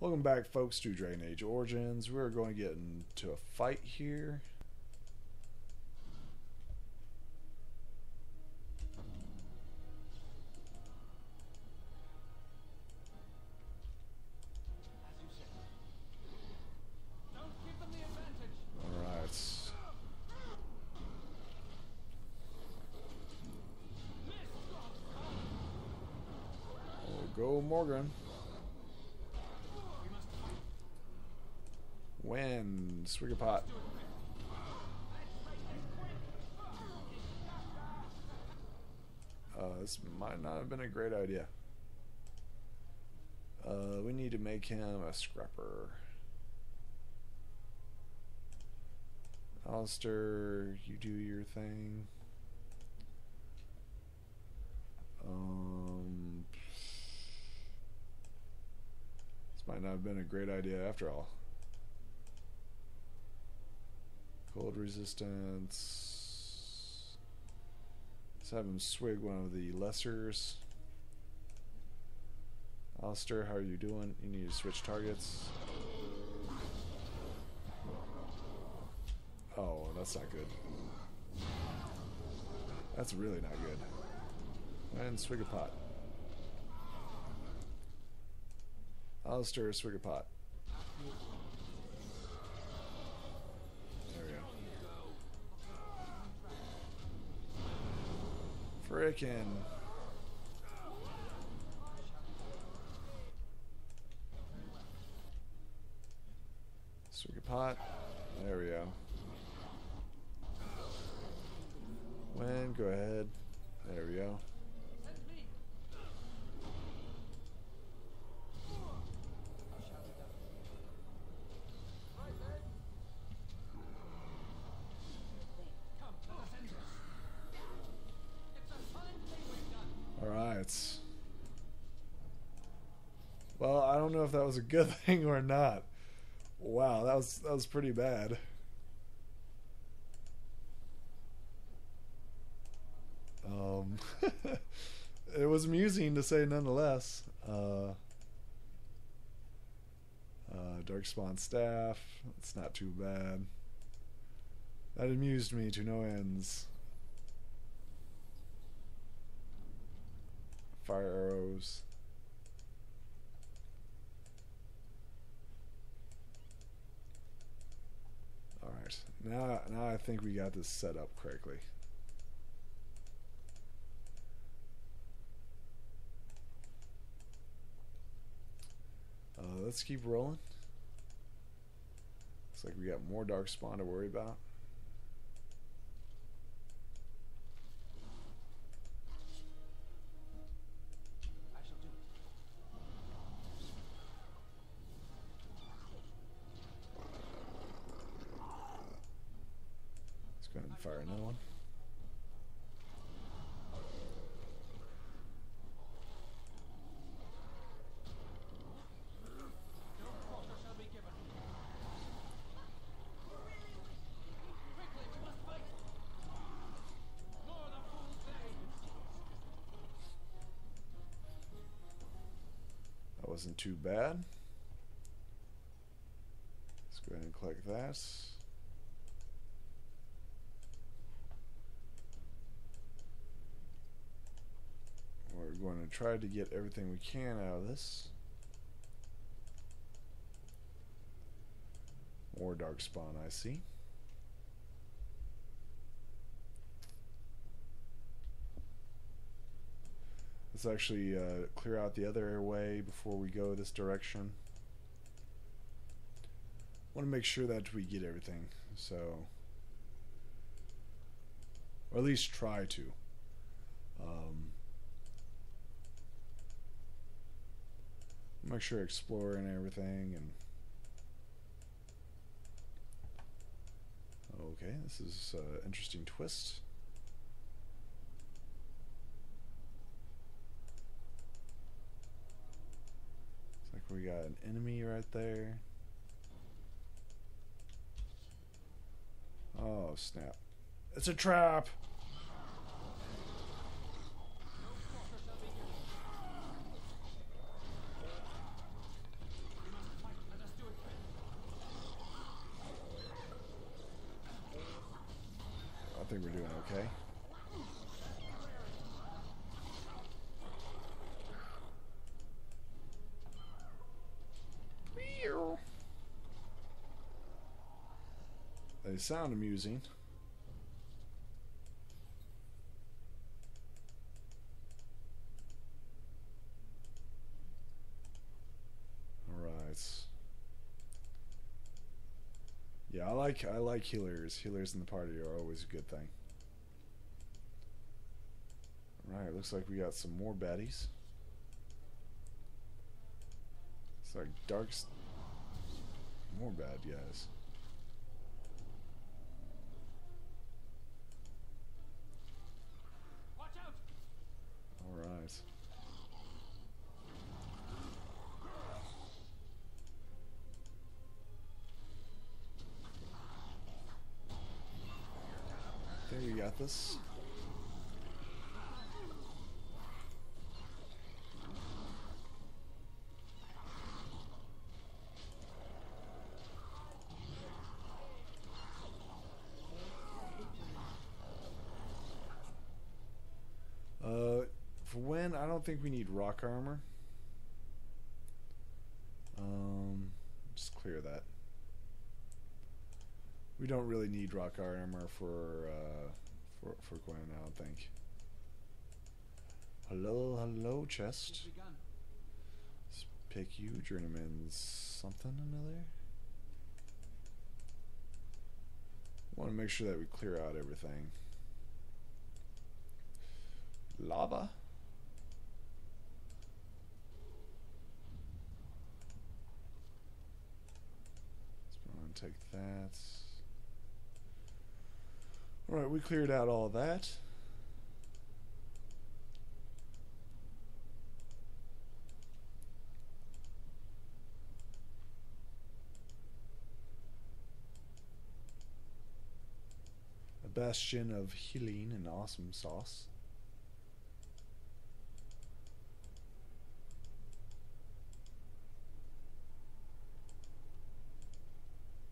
Welcome back, folks, to Dragon Age Origins. We're going to get into a fight here. Alright. Oh, go Morrigan. Wynne Swiggerpot. Uh, this might not have been a great idea. Uh, we need to make him a scrapper. Alistair, you do your thing. Um, this might not have been a great idea after all. Cold resistance. Let's have him swig one of the lessers. Alistair, how are you doing? You need to switch targets. Oh, that's not good. That's really not good. And swig a pot. Alistair, swig a pot. Frickin'. A pot. There we go. Wynne, go ahead. There we go. Alright. Well, I don't know if that was a good thing or not. Wow, that was that was pretty bad. Um, it was amusing to say nonetheless. Uh, uh, Darkspawn staff. It's not too bad. That amused me to no ends. Fire arrows. All right, now now I think we got this set up correctly. Uh, let's keep rolling. Looks like we got more dark spawn to worry about. Wasn't too bad. Let's go ahead and click that. We're going to try to get everything we can out of this. More dark spawn, I see. Let's actually uh, clear out the other airway before we go this direction. Want to make sure that we get everything, so or at least try to. Um, make sure exploring everything and okay, this is an interesting twist. We got an enemy right there. Oh, snap. It's a trap! think we're doing okay. They sound amusing. Alright. Yeah, I like I like healers. Healers in the party are always a good thing. Right, looks like we got some more baddies. It's like dark. More bad guys. All right. There you got this. Uh, for when I don't think we need rock armor. Um, just clear that. We don't really need rock armor for uh, for for Gwen. I don't think. Hello, hello, chest. Let's pick you, journeyman's something another. Want to make sure that we clear out everything. Lava. Let's go and take that. Alright, we cleared out all that. A bastion of healing and awesome sauce.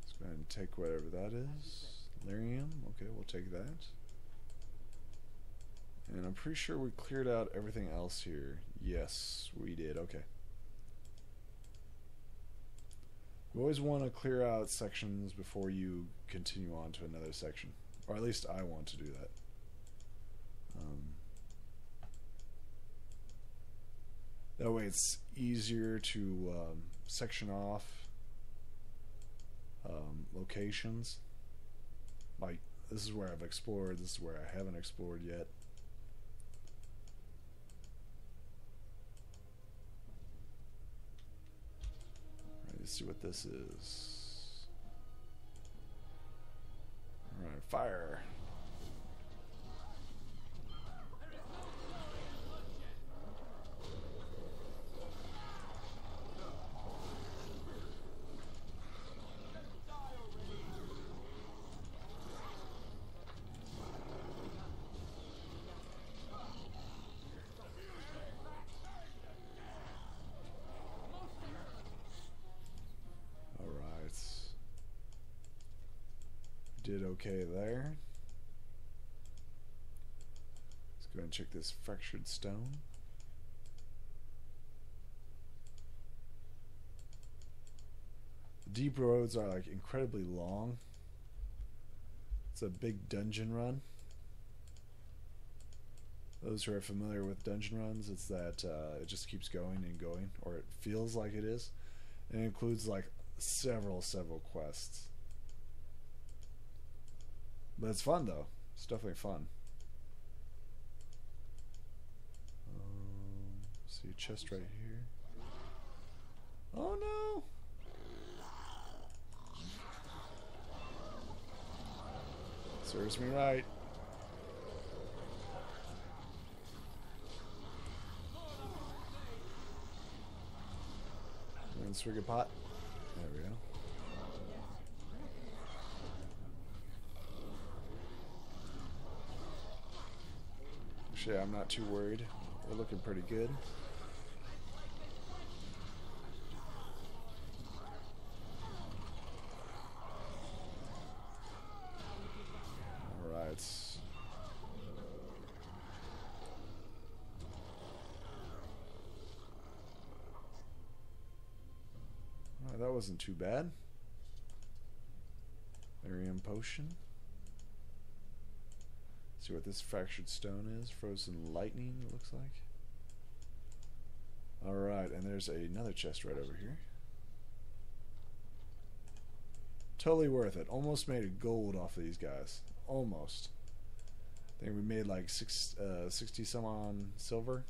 Let's go ahead and take whatever that is. Lyrium, okay, we'll take that. And I'm pretty sure we cleared out everything else here. Yes, we did, okay. You always want to clear out sections before you continue on to another section. Or at least I want to do that. Um, that way it's easier to um, section off um, locations. Like, this is where I've explored, this is where I haven't explored yet. Let's see what this is. Alright, fire. Alright. Did okay there. Let's go and check this fractured stone. Deep roads are like incredibly long. It's a big dungeon run. Those who are familiar with dungeon runs, it's that uh, it just keeps going and going, or it feels like it is. And it includes like several, several quests. But it's fun though. It's definitely fun. Um, see chest right here. Oh no! Serves me right. Swig a pot. There we go. Actually, I'm not too worried. We're looking pretty good. that wasn't too bad. Barium potion. See what this fractured stone is. Frozen lightning, it looks like. Alright, and there's another chest right over here. Totally worth it. Almost made gold off of these guys. Almost. I think we made like six, uh, 60 some on silver.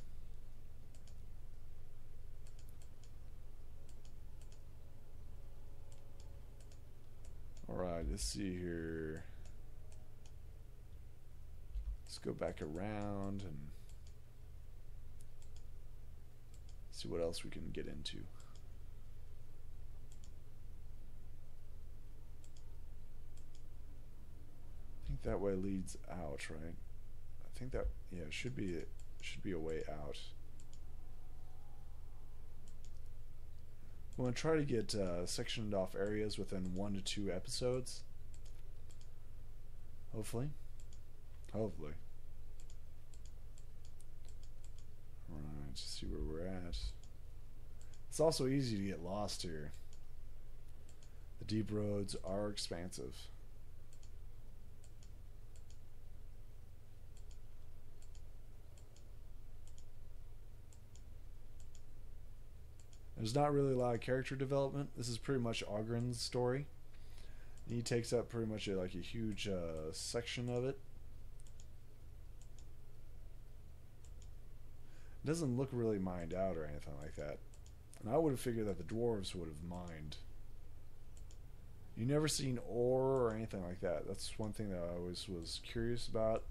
Alright, let's see here. Let's go back around and see what else we can get into. I think that way leads out, right? I think that yeah, should be should be a way out. I'm going to try to get uh, sectioned off areas within one to two episodes. Hopefully. Hopefully. Alright, see where we're at. It's also easy to get lost here. The deep roads are expansive. There's not really a lot of character development. This is pretty much Oghren's story. He takes up pretty much a, like a huge uh, section of it. It doesn't look really mined out or anything like that. And I would have figured that the dwarves would have mined. You never seen ore or anything like that. That's one thing that I always was curious about.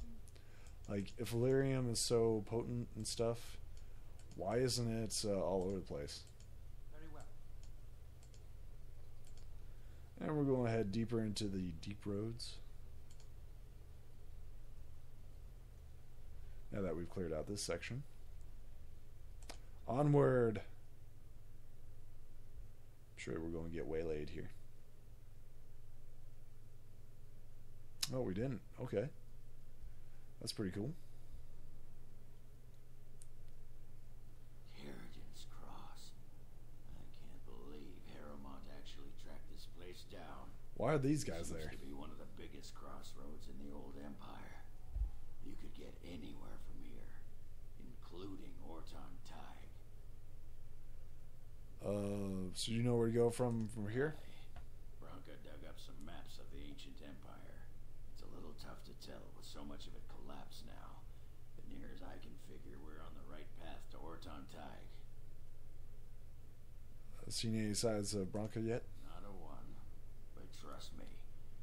Like, if Lyrium is so potent and stuff, why isn't it uh, all over the place? Very well. And we're going to head deeper into the deep roads. Now that we've cleared out this section. Onward! I'm sure we're going to get waylaid here. Oh, we didn't. Okay. That's pretty cool. Caridin's Cross. I can't believe Harrowmont actually tracked this place down. Why are these guys there? to be one of the biggest crossroads in the old empire. You could get anywhere from here, including Ortan Thaig. Uh, so you know where to go from from here? Branka dug up some maps of the ancient empire. It's a little tough to tell with so much of it collapsed now. But near as I can figure, we're on the right path to Ortan Thaig. Uh, seen any signs of Branka yet? Not a one. But trust me,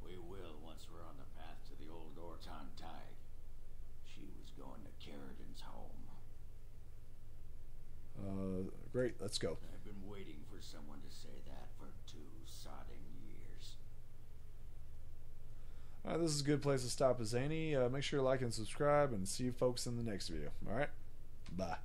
we will once we're on the path to the old Ortan Thaig. She was going to Caridin's home. Uh, great, let's go. I've been waiting for someone to say that for two sodding years. Alright, this is a good place to stop as any. Uh, make sure to like and subscribe and see you folks in the next video. Alright? Bye.